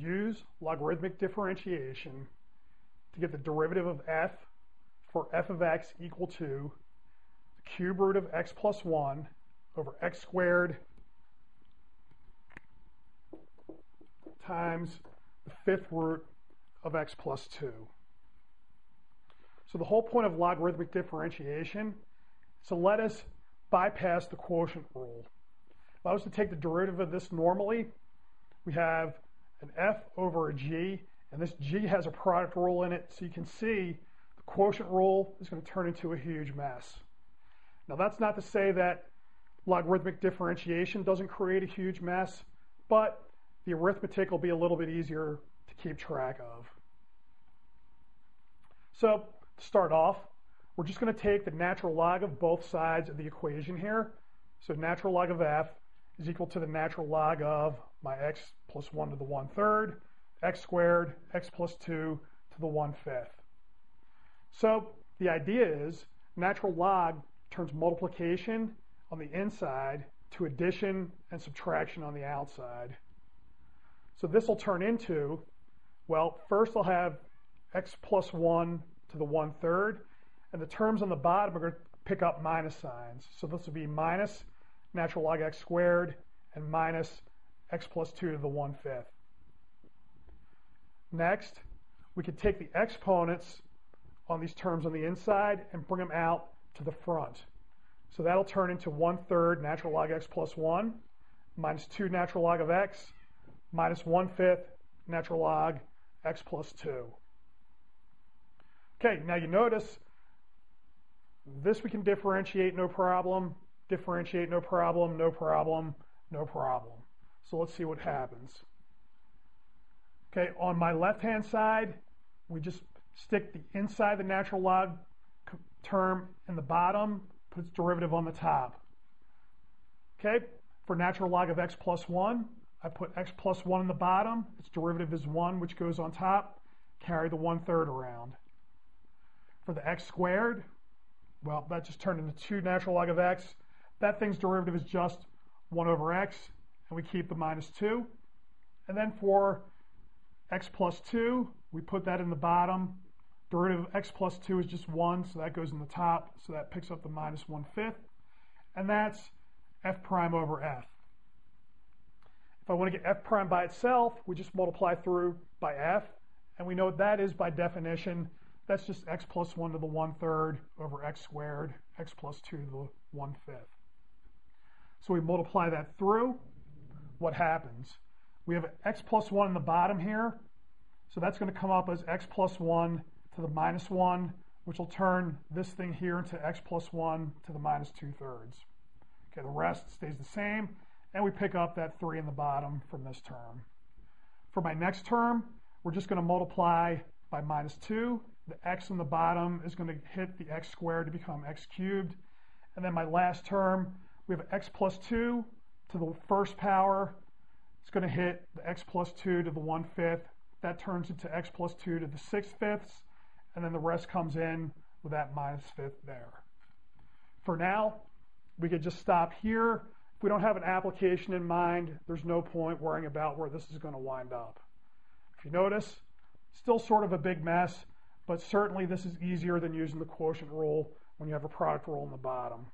use logarithmic differentiation to get the derivative of f for f of x equal to the cube root of x plus 1 over x squared times the fifth root of x plus 2. So the whole point of logarithmic differentiation is to let us bypass the quotient rule. If I was to take the derivative of this normally, we have an f over a g, and this g has a product rule in it, so you can see the quotient rule is going to turn into a huge mess. Now that's not to say that logarithmic differentiation doesn't create a huge mess, but the arithmetic will be a little bit easier to keep track of. So to start off, we're just going to take the natural log of both sides of the equation here. So natural log of f is equal to the natural log of my x plus 1 to the 1 third, x squared, x plus 2 to the 1 fifth. So the idea is natural log turns multiplication on the inside to addition and subtraction on the outside. So this will turn into, well, first I'll have x plus 1 to the 1 third, and the terms on the bottom are going to pick up minus signs. So this will be minus natural log x squared and minus x plus 2 to the 1 fifth. Next, we could take the exponents on these terms on the inside and bring them out to the front. So that'll turn into 1 third natural log x plus 1 minus 2 natural log of x minus 1 fifth natural log x plus 2. Okay, now you notice this we can differentiate no problem, differentiate no problem, no problem, no problem. So let's see what happens. Okay, on my left-hand side, we just stick the inside the natural log term in the bottom, put its derivative on the top. Okay, for natural log of x plus 1, I put x plus 1 in the bottom, its derivative is 1, which goes on top, carry the 1 third around. For the x squared, well, that just turned into 2 natural log of x. That thing's derivative is just 1 over x, and we keep the minus 2. And then for x plus 2, we put that in the bottom. Derivative of x plus 2 is just 1, so that goes in the top, so that picks up the minus 1 fifth. And that's f prime over f. If I want to get f prime by itself, we just multiply through by f, and we know what that is by definition. That's just x plus 1 to the 1 third over x squared, x plus 2 to the 1 fifth. So we multiply that through. What happens? We have x plus 1 in the bottom here. So that's going to come up as x plus 1 to the minus 1, which will turn this thing here into x plus 1 to the minus 2 thirds. Okay, the rest stays the same, and we pick up that 3 in the bottom from this term. For my next term, we're just going to multiply by minus 2 the x in the bottom is going to hit the x squared to become x cubed. And then my last term, we have x plus 2 to the first power. It's going to hit the x plus 2 to the 1 fifth. That turns into x plus 2 to the 6 fifths. And then the rest comes in with that minus fifth there. For now, we could just stop here. If we don't have an application in mind, there's no point worrying about where this is going to wind up. If you notice, still sort of a big mess, but certainly this is easier than using the quotient rule when you have a product rule in the bottom.